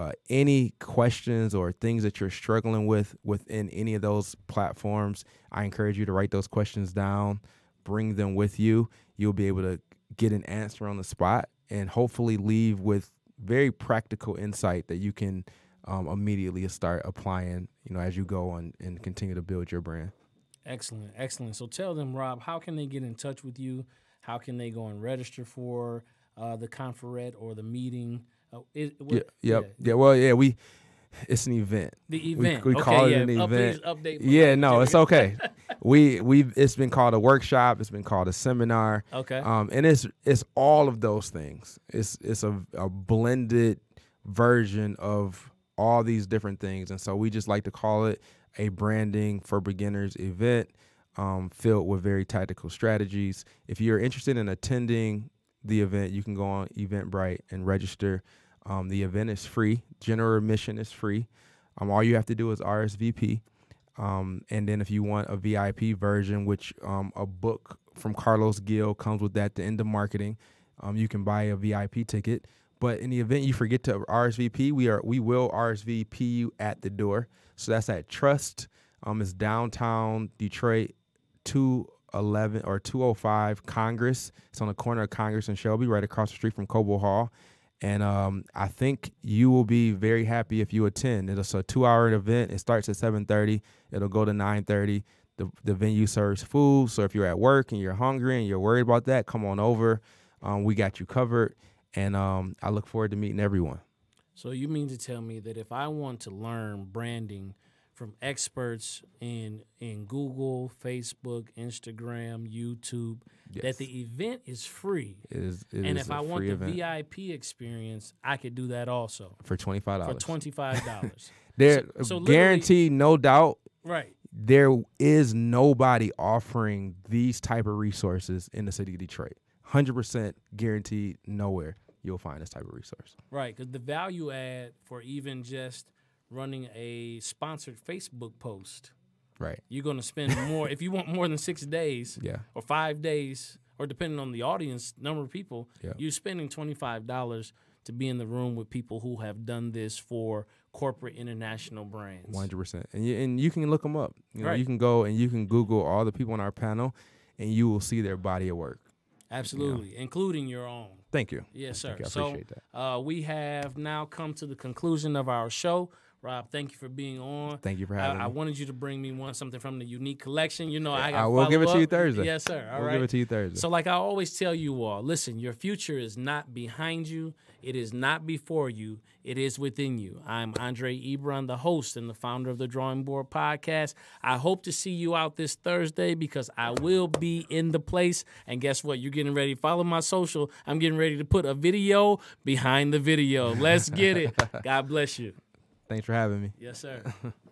uh, any questions or things that you're struggling with within any of those platforms, I encourage you to write those questions down, bring them with you. You'll be able to get an answer on the spot and hopefully leave with very practical insight that you can um, immediately start applying, you know, as you go on and continue to build your brand. Excellent, excellent. So tell them, Rob, how can they get in touch with you? How can they go and register for uh, the conference or the meeting? What, yeah, yep, yeah. yeah. Well, yeah, we. It's an event. The event. We, we okay, call it an event. Yeah, no, it's okay. we we it's been called a workshop. It's been called a seminar. Okay. Um, and it's it's all of those things. It's it's a, a blended version of all these different things, and so we just like to call it a branding for beginners event, um, filled with very tactical strategies. If you're interested in attending the event, you can go on Eventbrite and register. Um, the event is free. General admission is free. Um, all you have to do is RSVP. Um, and then if you want a VIP version, which um, a book from Carlos Gil comes with that, the end of marketing, um, you can buy a VIP ticket. But in the event you forget to RSVP, we are we will RSVP you at the door. So that's at Trust. Um, it's downtown Detroit, two eleven or two oh five Congress. It's on the corner of Congress and Shelby, right across the street from Cobo Hall. And um, I think you will be very happy if you attend. It's a two-hour event. It starts at 7:30. It'll go to 9:30. The the venue serves food, so if you're at work and you're hungry and you're worried about that, come on over. Um, we got you covered, and um, I look forward to meeting everyone. So you mean to tell me that if I want to learn branding from experts in in Google, Facebook, Instagram, YouTube, yes. that the event is free. It is, it and is if I want the event. VIP experience, I could do that also for twenty five for dollars. twenty five dollars. there, so, so guaranteed, no doubt. Right. There is nobody offering these type of resources in the city of Detroit. Hundred percent guaranteed. Nowhere you'll find this type of resource. Right, because the value add for even just running a sponsored Facebook post. Right. You're going to spend more if you want more than 6 days yeah. or 5 days or depending on the audience number of people, yeah. you're spending $25 to be in the room with people who have done this for corporate international brands. 100%. And you, and you can look them up. You know, Right. you can go and you can Google all the people on our panel and you will see their body of work. Absolutely, including your own. Thank you. Yes, sir. Thank you. I so appreciate that. uh, we have now come to the conclusion of our show. Rob, thank you for being on. Thank you for having I me. I wanted you to bring me one something from the unique collection. You know, I I got. will give it to you. Thursday. Yes, sir. All we'll right. give it to you Thursday. So, like I always tell you all, listen, your future is not behind you. It is not before you. It is within you. I'm Andre Ebron, the host and the founder of the Drawing Board Podcast. I hope to see you out this Thursday because I will be in the place. And guess what? You're getting ready. Follow my social. I'm getting ready to put a video behind the video. Let's get it. God bless you. Thanks for having me. Yes, sir.